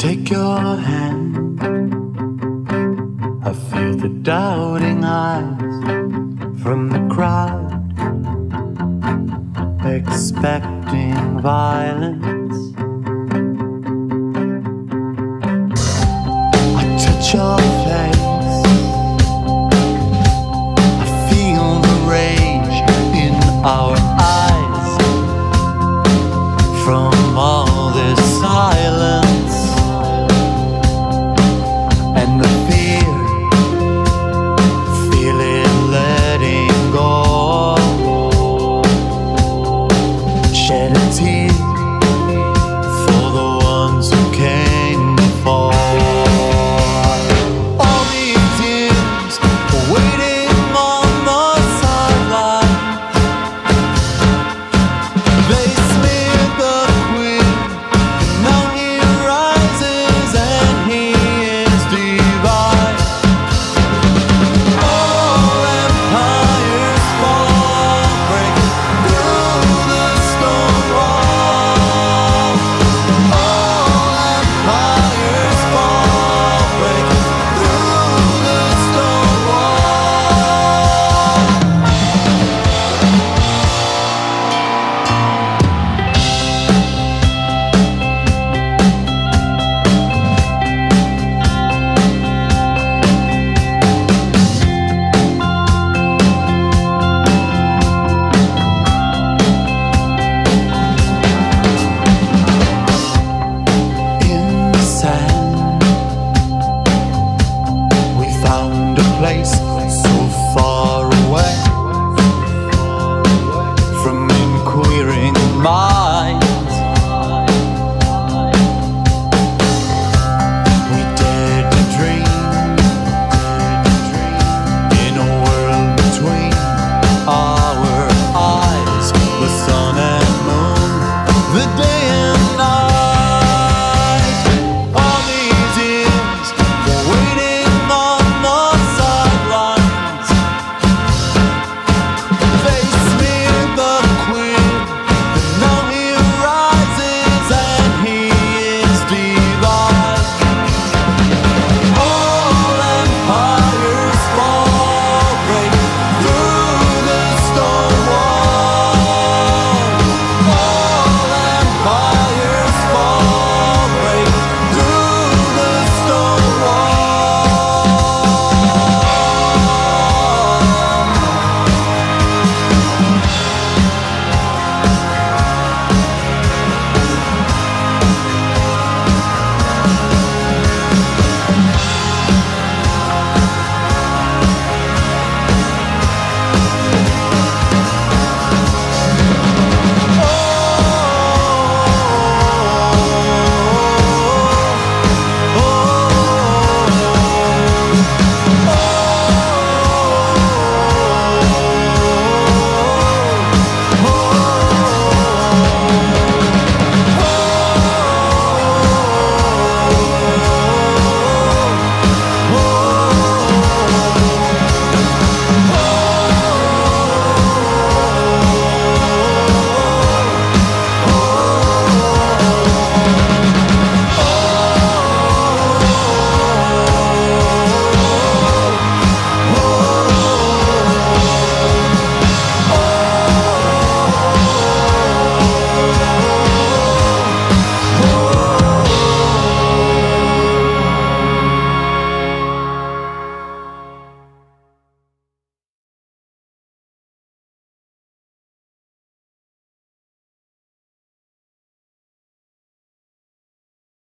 Take your hand. I feel the doubting eyes from the crowd, expecting violence. I touch your face. I feel the rage in our eyes.